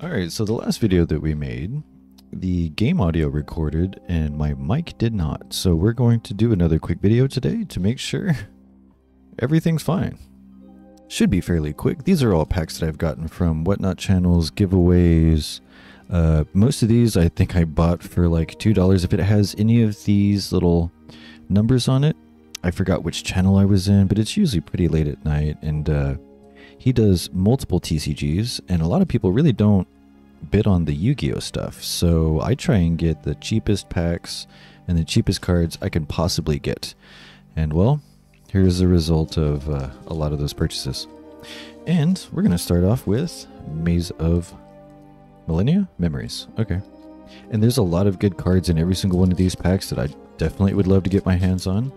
Alright, so the last video that we made, the game audio recorded and my mic did not. So we're going to do another quick video today to make sure everything's fine. Should be fairly quick. These are all packs that I've gotten from Whatnot channels, giveaways. Uh, most of these I think I bought for like $2 if it has any of these little numbers on it. I forgot which channel I was in, but it's usually pretty late at night and uh, he does multiple TCGs, and a lot of people really don't bid on the Yu Gi Oh stuff. So I try and get the cheapest packs and the cheapest cards I can possibly get. And well, here's the result of uh, a lot of those purchases. And we're going to start off with Maze of Millennia Memories. Okay. And there's a lot of good cards in every single one of these packs that I definitely would love to get my hands on.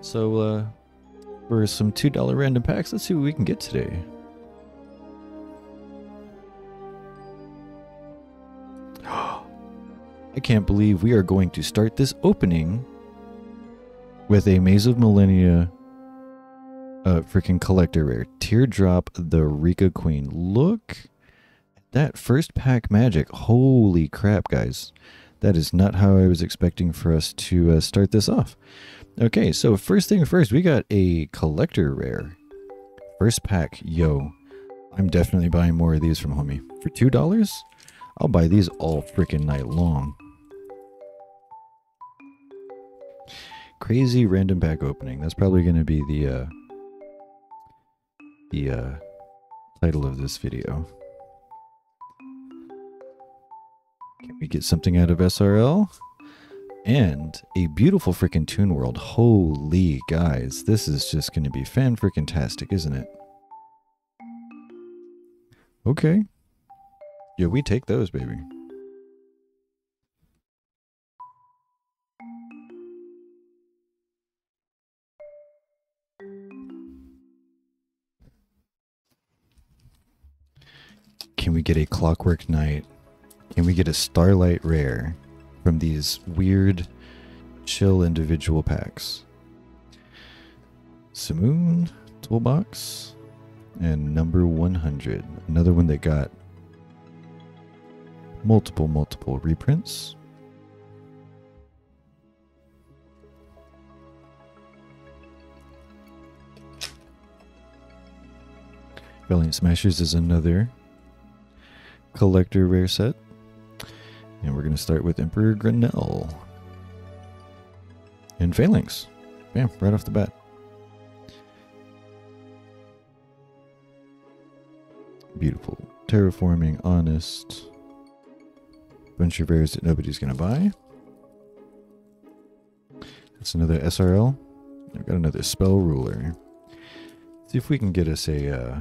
So, uh, for some $2 random packs, let's see what we can get today. I can't believe we are going to start this opening with a Maze of Millennia uh, freaking collector rare. Teardrop the Rikka Queen. Look at that first pack magic. Holy crap, guys. That is not how I was expecting for us to uh, start this off. Okay, so first thing first, we got a collector rare. First pack, yo. I'm definitely buying more of these from homie. For $2? I'll buy these all freaking night long. Crazy random pack opening. That's probably going to be the uh, the uh, title of this video. Can we get something out of SRL? And a beautiful freaking Toon World. Holy guys, this is just going to be fan freaking tastic, isn't it? Okay. Yeah, we take those, baby. Can we get a Clockwork Knight? Can we get a Starlight Rare from these weird, chill individual packs? Simoon Toolbox and number 100. Another one that got multiple, multiple reprints. Valiant Smashers is another collector rare set. And we're going to start with Emperor Grenell. And Phalanx. Bam, right off the bat. Beautiful. Terraforming, honest. Bunch of rares that nobody's going to buy. That's another SRL. I've got another Spell Ruler. See if we can get us a uh,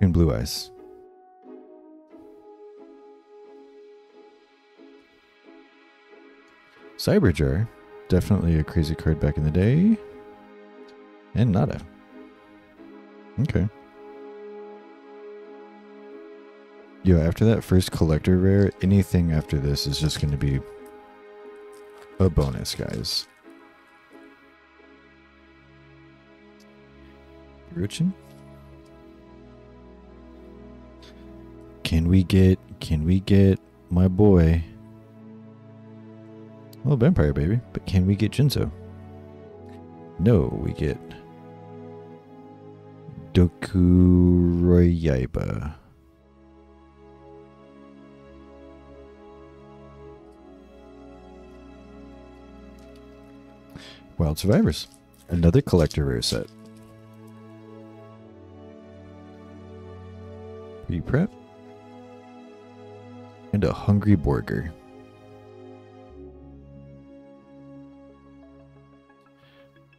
Toon Blue Eyes. Cyberjar, definitely a crazy card back in the day. And Nada. Okay. Yo, after that first collector rare, anything after this is just going to be a bonus, guys. Ruchin? Can we get, can we get my boy? Well, vampire baby, but can we get Jinzo? No, we get Dokuroyaiba. Wild Survivors. Another collector rare set. Pre-prep. And a Hungry Burger.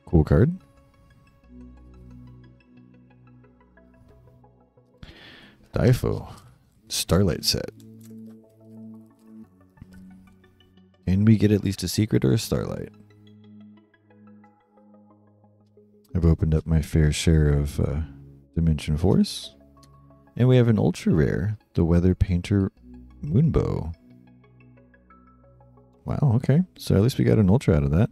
Cool card. Difo. Starlight set. Can we get at least a secret or a starlight? I've opened up my fair share of uh, Dimension Force. And we have an ultra rare, the Weather Painter Moonbow. Wow, okay. So at least we got an ultra out of that.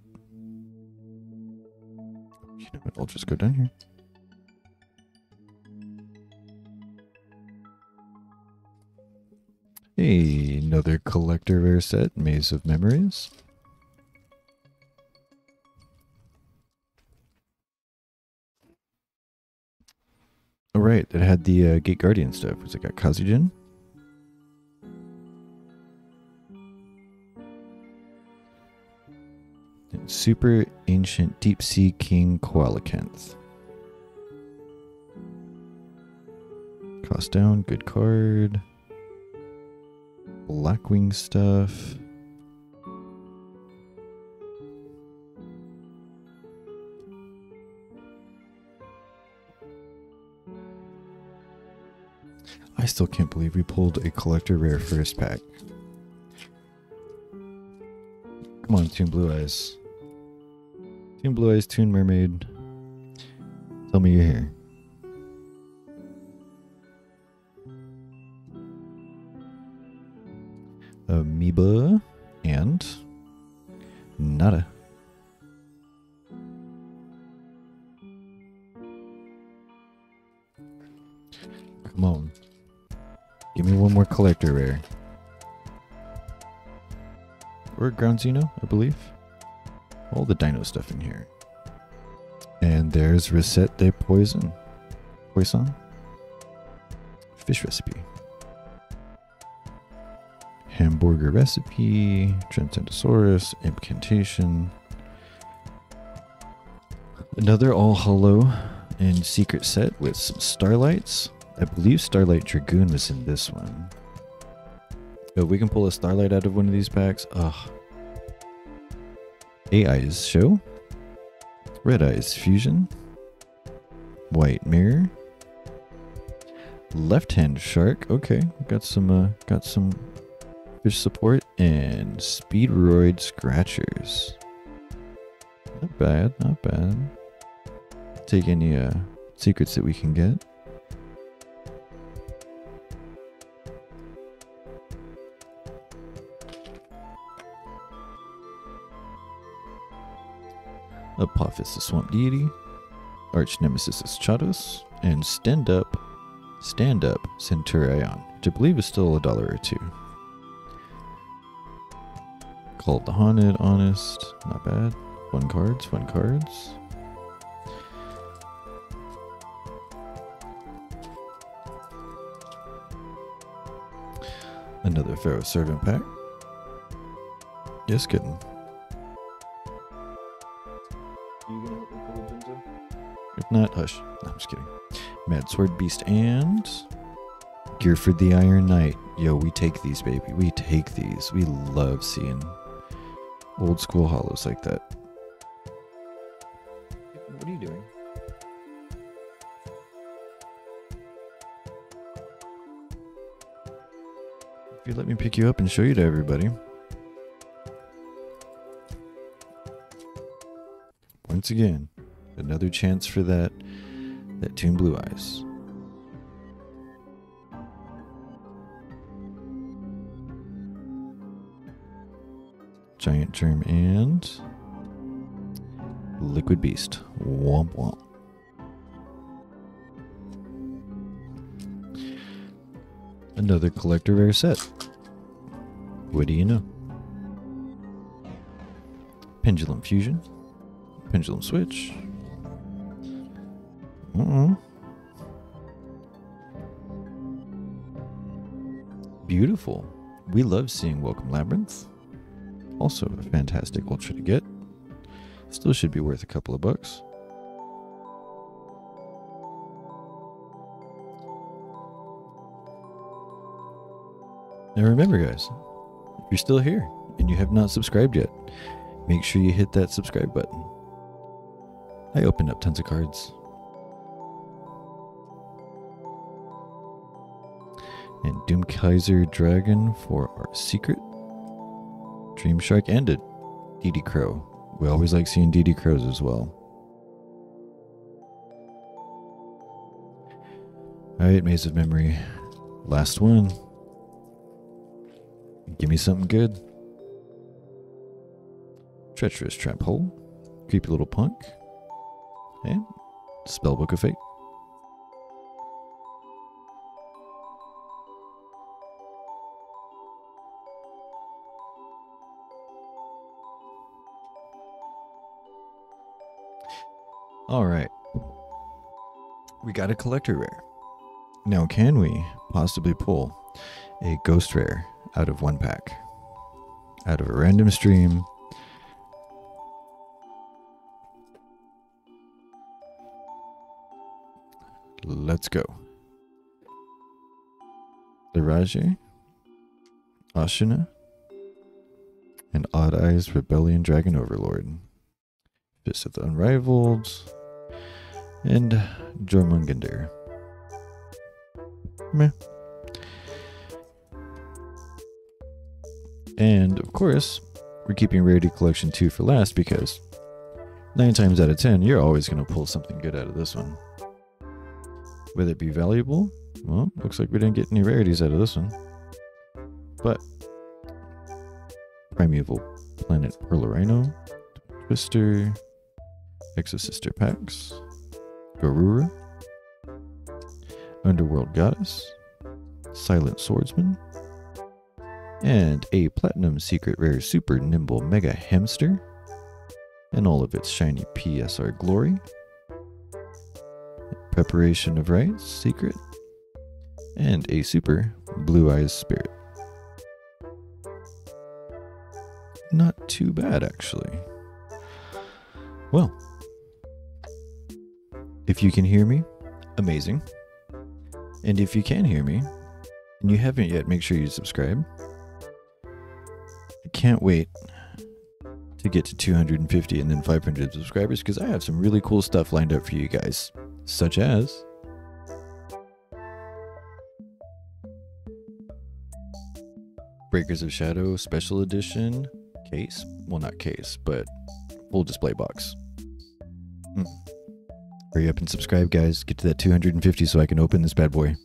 You know what, I'll just go down here. Hey, another collector rare set, Maze of Memories. Right, it had the uh, Gate Guardian stuff. Was it got Kazejin? Super Ancient Deep Sea King Coelacanth. Cost down, good card. Blackwing stuff. I still can't believe we pulled a collector rare first pack. Come on, Toon Blue Eyes. Toon Blue Eyes, Toon Mermaid. Tell me you're here. Amoeba and nada. Come on. Give me one more collector rare. Or Ground Xeno, I believe. All the dino stuff in here. And there's Reset de Poison. Poison? Fish recipe. Hamburger recipe. Transcendosaurus. Incantation. Another all hollow and secret set with some starlights. I believe Starlight Dragoon was in this one. If we can pull a Starlight out of one of these packs, ugh. A Show. Red Eyes Fusion. White Mirror. Left Hand Shark. Okay, got some uh, got some fish support and Speedroid Scratchers. Not bad, not bad. Take any uh, secrets that we can get. Apophis the Swamp Deity, Archnemeses Eschatos, and Stand Up, Stand Up Centurion, which I believe is still a dollar or two. Call of the Haunted, Honest, not bad. Fun cards, fun cards. Another Pharaoh Servant pack. Yes, kidding. Hush. No, I'm just kidding. Mad Sword Beast and Gearfried the Iron Knight. Yo, we take these, baby. We take these. We love seeing old school hollows like that. What are you doing? If you let me pick you up and show you to everybody. Once again, another chance for that that Toon Blue Eyes. Giant Germ and Liquid Beast. Womp womp. Another collector rare set. What do you know? Pendulum Fusion. Pendulum Switch. Uh-uh. Beautiful. We love seeing Welcome Labyrinth. Also a fantastic ultra to get. Still should be worth a couple of bucks. Now remember guys, if you're still here and you have not subscribed yet, make sure you hit that subscribe button. I opened up tons of cards. And Doomkaiser Dragon for our secret. Dream Shark ended. DD Crow. We always like seeing DD Crows as well. Alright, Maze of Memory. Last one. Give me something good. Treacherous Trap Hole. Creepy Little Punk. And Spellbook of Fate. All right. We got a collector rare. Now, can we possibly pull a ghost rare out of one pack? Out of a random stream? Let's go. Liraje, Ashina, and Odd Eyes Rebellion Dragon Overlord. Fist of the Unrivaled, and Jormungandr. Meh. And of course, we're keeping Rarity Collection 2 for last because 9 times out of 10, you're always going to pull something good out of this one. Will it be valuable? Well, looks like we didn't get any rarities out of this one. But Primeval Planet Perlereino, Twister, Exosister Pax, Garura, Underworld Goddess, Silent Swordsman, and a Platinum Secret Rare Super Nimble Mega Hamster, and all of its shiny PSR glory. Preparation of Rites Secret, and a Super Blue Eyes Spirit. Not too bad, actually. Well, if you can hear me, amazing. And if you can hear me, and you haven't yet, make sure you subscribe. I can't wait to get to 250 and then 500 subscribers because I have some really cool stuff lined up for you guys, such as Breakers of Shadow Special Edition case. Well, not case, but full display box. Mm. Hurry up and subscribe, guys. Get to that 250 so I can open this bad boy.